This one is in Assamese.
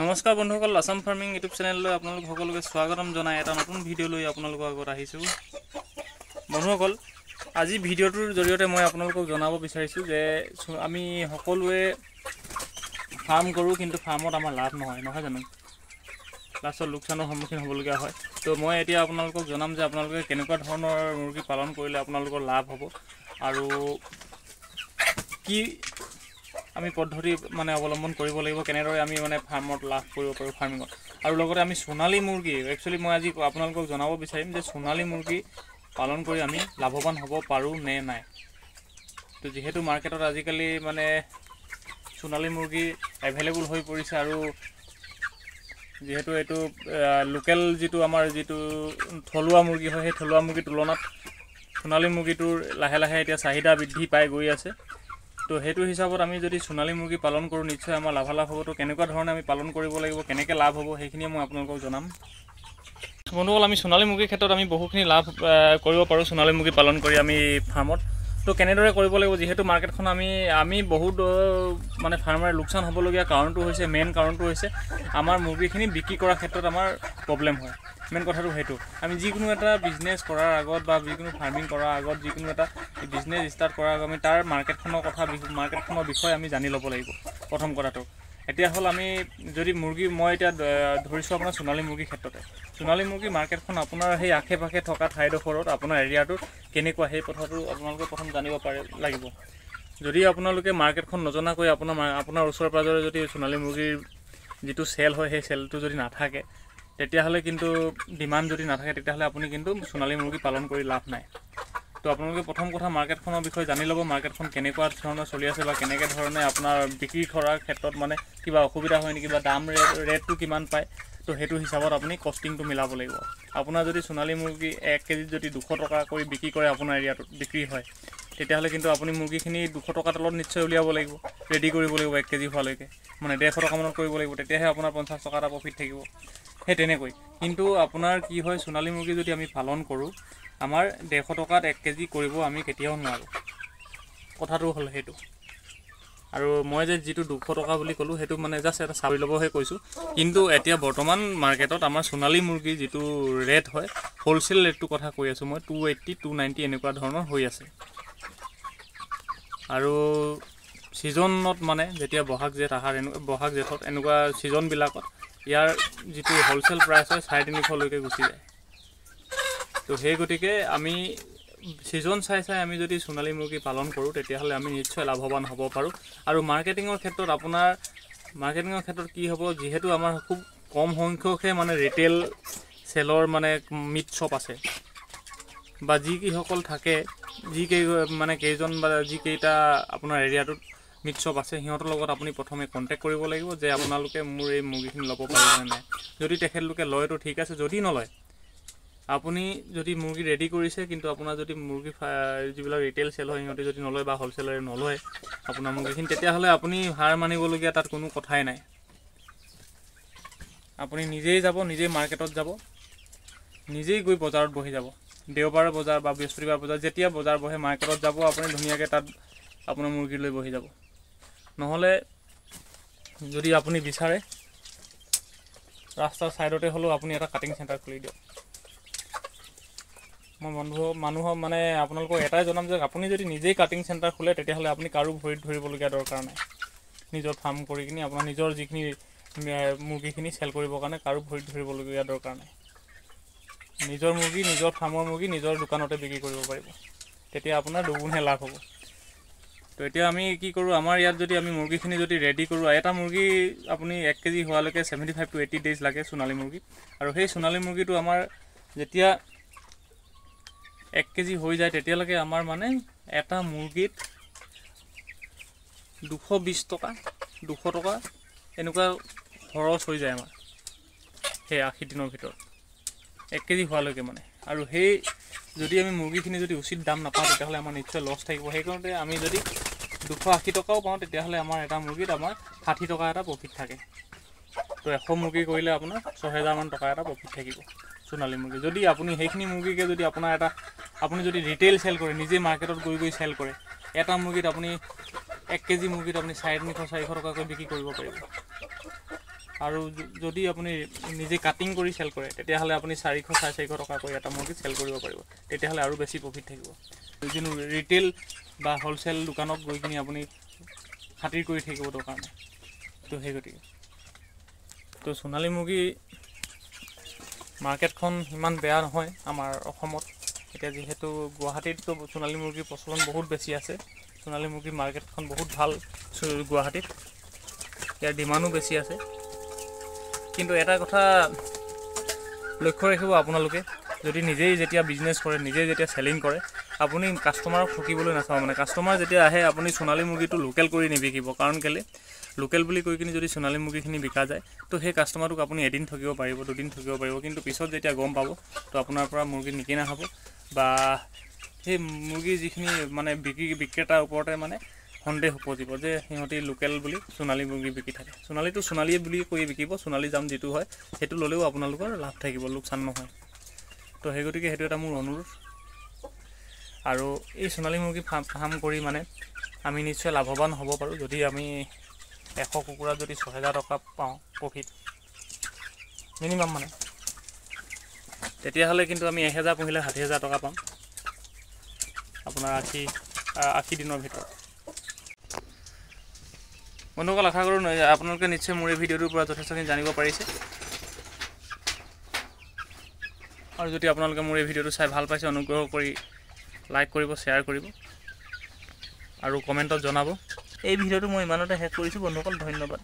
নমস্কাৰ বন্ধুসকল আছাম ফাৰ্মিং ইউটিউব চেনেললৈ আপোনালোক সকলোকে স্বাগতম জনাই এটা নতুন ভিডিঅ' লৈ আপোনালোকৰ আগত আহিছোঁ। বন্ধুসকল আজি ভিডিঅ'টোৰ জৰিয়তে মই আপোনালোকক জনাব বিচাৰিছোঁ যে আমি সকলোৱে ফাৰ্ম কৰোঁ কিন্তু ফাৰ্মত আমাৰ লাভ নহয় নহয় জানো? লাষ্টত লোকচানৰ সন্মুখীন হ'বলগীয়া হয়। তো মই এতিয়া আপোনালোকক জনাম যে আপোনালোকে কেনেকুৱা ধৰণৰ মুৰ্গী পালন কৰিলে আপোনালোকৰ লাভ হ'ব আৰু কি আমি পদ্ধতি মানে অৱলম্বন কৰিব লাগিব কেনেদৰে আমি মানে ফাৰ্মত লাভ কৰিব পাৰোঁ ফাৰ্মিঙত আৰু লগতে আমি সোণালী মুৰ্গী একচুৱেলি মই আজি আপোনালোকক জনাব বিচাৰিম যে সোণালী মুৰ্গী পালন কৰি আমি লাভৱান হ'ব পাৰোঁ নে নাই। তো যিহেতু মাৰ্কেটত আজিকালি মানে সোণালী মুৰ্গী এভেইলেবল হৈ পৰিছে আৰু যিহেতু এইটো লোকেল যিটো আমাৰ যিটো থলুৱা মুৰ্গী হয় সেই থলুৱা মুৰ্গীৰ তুলনাত সোণালী মুৰ্গীটোৰ লাহে লাহে এতিয়া চাহিদা বৃদ্ধি পাই গৈ আছে। তো সেইটো হিচাপত আমি যদি সোণালী মুৰ্গী পালন কৰোঁ নিশ্চয় আমাৰ লাভালাভ হ'ব তো কেনেকুৱা ধৰণে আমি পালন কৰিব লাগিব কেনেকৈ লাভ হ'ব সেইখিনিয়ে মই আপোনালোকক জনাম। বন্ধুসকল আমি সোণালী মুৰ্গীৰ ক্ষেত্ৰত আমি বহুখিনি লাভ কৰিব পাৰোঁ সোণালী মুৰ্গী পালন কৰি আমি ফাৰ্মত। তো কেনেদৰে কৰিব লাগিব যিহেতু মাৰ্কেটখন আমি আমি বহুত মানে ফাৰ্মাৰ লোকচান হ'বলগীয়া কাৰণটো হৈছে মেইন কাৰণটো হৈছে আমাৰ মুৰ্গীখিনি বিক্ৰী কৰাৰ ক্ষেত্ৰত আমাৰ প্ৰব্লেম হয়। মেইন কথাটো সেইটো। আমি যিকোনো এটা বিজনেছ কৰাৰ আগত বা যিকোনো ফাৰ্মিং কৰাৰ আগত যিকোনো এটা বিজনেছ ষ্টাৰ্ট কৰাৰ আগত আমি তাৰ মাৰ্কেটখনৰ কথা মাৰ্কেটখনৰ বিষয়ে আমি জানি ল'ব লাগিব প্ৰথম কথাটো। এতিয়া হ'ল আমি যদি মুৰ্গী মই এতিয়া ধৰিছোঁ আপোনাৰ সোণালী মুৰ্গীৰ ক্ষেত্ৰতে। সোণালী মুৰ্গী মাৰ্কেটখন আপোনাৰ সেই আশে পাশে থকা ঠাইডোখৰত আপোনাৰ এৰিয়াটোত কেনেকুৱা সেই কথাটো আপোনালোকে প্ৰথম জানিব পাৰে লাগিব। যদি আপোনালোকে মাৰ্কেটখন নজনাকৈ আপোনাৰ আপোনাৰ ওচৰে পাঁজৰে যদি সোণালী মুৰ্গীৰ যিটো চেল হয় সেই চেলটো যদি নাথাকে তেতিয়াহ'লে কিন্তু ডিমাণ্ড যদি নাথাকে তেতিয়াহ'লে আপুনি কিন্তু সোণালী মুৰ্গী পালন কৰি লাভ নাই। তো আপোনালোকে প্ৰথম কথা মাৰ্কেটখনৰ বিষয়ে জানি ল'ব মাৰ্কেটখন কেনেকুৱা ধৰণৰ চলি আছে বা কেনেকৈ ধৰণে আপোনাৰ বিক্ৰী কৰাৰ ক্ষেত্ৰত মানে কিবা অসুবিধা হয় নেকি বা দাম ৰেট ৰেটটো কিমান পায় তো সেইটো হিচাপত আপুনি কষ্টিংটো মিলাব লাগিব। আপোনাৰ যদি সোণালী মুৰ্গী এক কেজিত যদি দুশ টকা কৰি বিক্ৰী কৰে আপোনাৰ এৰিয়াটোত বিক্ৰী হয় তেতিয়াহ'লে কিন্তু আপুনি মুৰ্গীখিনি দুশ টকাৰ তলত নিশ্চয় উলিয়াব লাগিব। ৰেডি কৰিব লাগিব এক কেজি হোৱালৈকে মানে ডেৰশ টকামানত কৰিব লাগিব তেতিয়াহে আপোনাৰ পঞ্চাছ টকা এটা প্ৰফিট থাকিব। সেই তেনেকৈ। কিন্তু আপোনাৰ কি হয় সোণালী মুৰ্গী যদি আমি পালন কৰোঁ আমাৰ ডেৰশ টকাত এক কেজি কৰিব আমি কেতিয়াও নোৱাৰোঁ। কথাটো হ'ল সেইটো। আৰু মই যে যিটো দুশ টকা বুলি ক'লোঁ সেইটো মানে জাষ্ট এটা চাবি ল'বহে কৈছোঁ। কিন্তু এতিয়া বৰ্তমান মাৰ্কেটত আমাৰ সোণালী মুৰ্গীৰ যিটো ৰেট হয় হ'লচেল ৰেটটোৰ কথা কৈ আছোঁ মই টু এইট্টি টু নাইণ্টি এনেকুৱা ধৰণৰ হৈ আছে। আৰু ছিজনত মানে যেতিয়া বহাগ জেঠ আহাৰ এনে বহাগ জেঠত এনেকুৱা ছিজনবিলাকত ইয়াৰ যিটো হ'লচেল প্ৰাইচ হয় চাৰে তিনিশলৈকে গুচি যায়। তো সেই গতিকে আমি ছিজন চাই চাই আমি যদি সোণালী মুৰ্গী পালন কৰোঁ তেতিয়াহ'লে আমি নিশ্চয় লাভৱান হ'ব পাৰোঁ। আৰু মাৰ্কেটিঙৰ ক্ষেত্ৰত আপোনাৰ মাৰ্কেটিঙৰ ক্ষেত্ৰত কি হ'ব যিহেতু আমাৰ খুব কম সংখ্যকহে মানে ৰিটেইল চেলৰ মানে মিট শ্বপ আছে। বা যিকেইসকল থাকে যিকেই মানে কেইজন বা যিকেইটা আপোনাৰ এৰিয়াটোত শ্বপ আছে সিহঁতৰ লগত আপুনি প্ৰথমে কণ্টেক্ট কৰিব লাগিব যে আপোনালোকে মোৰ এই মুৰ্গীখিনি ল'ব পাৰিবনে নাই। যদি তেখেতলোকে লয়তো ঠিক আছে যদি নলয় আপুনি যদি মুৰ্গী ৰেডি কৰিছে কিন্তু আপোনাৰ যদি মুৰ্গী যিবিলাক ৰিটেইল চেল হয় সিহঁতে যদি নলয় বা হ'লচেলাৰে নলয় আপোনাৰ মুৰ্গীখিনি তেতিয়াহ'লে আপুনি হাৰ মানিবলগীয়া তাত কোনো কথাই নাই। আপুনি নিজেই যাব নিজেই মাৰ্কেটত যাব নিজেই গৈ বজাৰত বহি যাব। দেওবাৰ বজাৰ বা বৃহস্পতিবাৰ বজাৰ যেতিয়া বজাৰ বহে মাৰ্কেটত যাব আপুনি ধুনীয়াকৈ তাত আপোনাৰ মুৰ্গী লৈ বহি যাব। নহ'লে যদি আপুনি বিচাৰে ৰাস্তাৰ ছাইডতে হ'লেও আপুনি এটা কাটিং চেণ্টাৰ খুলি দিয়ক। মই বন্ধু মানুহক মানে আপোনালোকক এটাই জনাম যে আপুনি যদি নিজেই কাটিং চেণ্টাৰ খোলে তেতিয়াহ'লে আপুনি কাৰো ভৰিত ধৰিবলগীয়া দৰকাৰ নাই। নিজৰ ফাৰ্ম কৰি কিনি আপোনাৰ নিজৰ যিখিনি মুৰ্গীখিনি চেল কৰিবৰ কাৰণে কাৰো ভৰিত ধৰিবলগীয়া দৰকাৰ নাই। নিজৰ মুৰ্গী নিজৰ ফাৰ্মৰ মুৰ্গী নিজৰ দোকানতে বিক্ৰী কৰিব পাৰিব। তেতিয়া আপোনাৰ দুগুণহে লাভ হ'ব। তো এতিয়া আমি কি কৰোঁ আমাৰ ইয়াত যদি আমি মুৰ্গীখিনি যদি ৰেডি কৰোঁ এটা মুৰ্গী আপুনি এক কেজি হোৱালৈকে seventy five to eighty days লাগে সোণালী মুৰ্গী। আৰু সেই সোণালী মুৰ্গীটো আমাৰ যেতিয়া এক কেজি হৈ যায় তেতিয়ালৈকে আমাৰ মানে এটা মুৰ্গীত দুশ বিছ টকা দুশ টকা এনেকুৱা খৰচ হৈ যায় আমাৰ। সেই আশী দিনৰ ভিতৰত। এক কেজি হোৱালৈকে মানে। আৰু সেই যদি আমি মুৰ্গীখিনি যদি উচিত দাম নাপাওঁ তেতিয়াহ'লে আমাৰ নিশ্চয় লছ থাকিব। সেইকাৰণে আমি যদি দুশ আশী টকাও পাওঁ তেতিয়াহ'লে আমাৰ এটা মুৰ্গীত আমাৰ ষাঠি টকা এটা প্ৰফিট থাকে। তো এশ মুৰ্গী কৰিলে আপোনাৰ ছহেজাৰমান টকা এটা প্ৰফিট থাকিব। সোণালী মুৰ্গী। যদি আপুনি সেইখিনি মুৰ্গীকে যদি আপোনাৰ এটা আপুনি যদি ৰিটেইল চেল কৰে নিজে মাৰ্কেটত গৈ গৈ চেল কৰে এটা মুৰ্গীত আপুনি এক কেজি মুৰ্গীত আপুনি চাৰে তিনিশ চাৰিশ টকাকৈ বিক্ৰী কৰিব পাৰিব। আৰু যদি আপুনি নিজে কাটিং কৰি চেল কৰে তেতিয়াহ'লে আপুনি চাৰিশ চাৰে চাৰিশ টকাকৈ এটা মুৰ্গী চেল কৰিব পাৰিব। তেতিয়াহ'লে আৰু বেছি প্ৰফিট থাকিব। যিকোনো ৰিটেইল বা হ'লচেল দোকানত গৈ কিনি আপুনি খাতিৰ কৰি থাকিব তাৰ কাৰণে। তো সেই গতিকে। তো সোণালী মুৰ্গী মাৰ্কেটখন ইমান বেয়া নহয় আমাৰ অসমত। এতিয়া যিহেতু গুৱাহাটীততো সোণালী মুৰ্গীৰ প্ৰচলন বহুত বেছি আছে। সোণালী মুৰ্গীৰ মাৰ্কেটখন বহুত ভাল গুৱাহাটীত। ইয়াৰ ডিমাণ্ডো বেছি আছে। কিন্তু এটা কথা লক্ষ্য ৰাখিব আপোনালোকে যদি নিজেই যেতিয়া বিজনেছ কৰে নিজেই যেতিয়া চেলিং কৰে আপুনি কাষ্টমাৰক ঠকিবলৈ নাচাব। মানে কাষ্টমাৰ যেতিয়া আহে আপুনি সোণালী মুৰ্গীটো লোকেল কৰি নিবিকিব। কাৰণ কেলৈ? লোকেল বুলি কৈ কিনি যদি সোণালী মুৰ্গীখিনি বিকা যায় তো সেই কাষ্টমাৰটোক আপুনি এদিন ঠকিব পাৰিব দুদিন ঠকিব পাৰিব। কিন্তু পিছত যেতিয়া গম পাব তো আপোনাৰ পৰা মুৰ্গী নিকিনা হ'ব। বা সেই মুৰ্গীৰ যিখিনি মানে বিক্ৰী বিক্ৰেতাৰ ওপৰতে মানে সন্দেহ উপজিব যে সিহঁতি লোকেল বুলি সোণালী মুৰ্গী বিকি থাকে। সোণালীটো সোণালীয়ে বুলি কৈ বিকিব সোণালী জাম যিটো হয় সেইটো ল'লেও আপোনালোকৰ লাভ থাকিব লোকচান নহয়। তো সেই গতিকে সেইটো এটা মোৰ অনুৰোধ। আৰু এই সোণালী মুৰ্গী ফাৰ্ম কৰি মানে আমি নিশ্চয় লাভৱান হ'ব পাৰোঁ যদি আমি এশ কুকুৰাত যদি ছহেজাৰ টকা পাওঁ প্ৰফিট মিনিমাম মানে। তেতিয়াহ'লে কিন্তু আমি এহেজাৰ পুহিলে ষাঠি হাজাৰ টকা পাম। আপোনাৰ আশী আশী দিনৰ ভিতৰত। বন্ধুসকল আশা কৰোঁ আপোনালোকে নিশ্চয় মোৰ এই ভিডিঅ'টোৰ পৰা যথেষ্টখিনি জানিব পাৰিছে। আৰু যদি আপোনালোকে মোৰ এই ভিডিঅ'টো চাই ভাল পাইছে অনুগ্ৰহ কৰি লাইক কৰিব শ্বেয়াৰ কৰিব আৰু কমেণ্টত জনাব। এই ভিডিঅ'টো মই ইমানতে শেষ কৰিছোঁ। বন্ধুসকল ধন্যবাদ।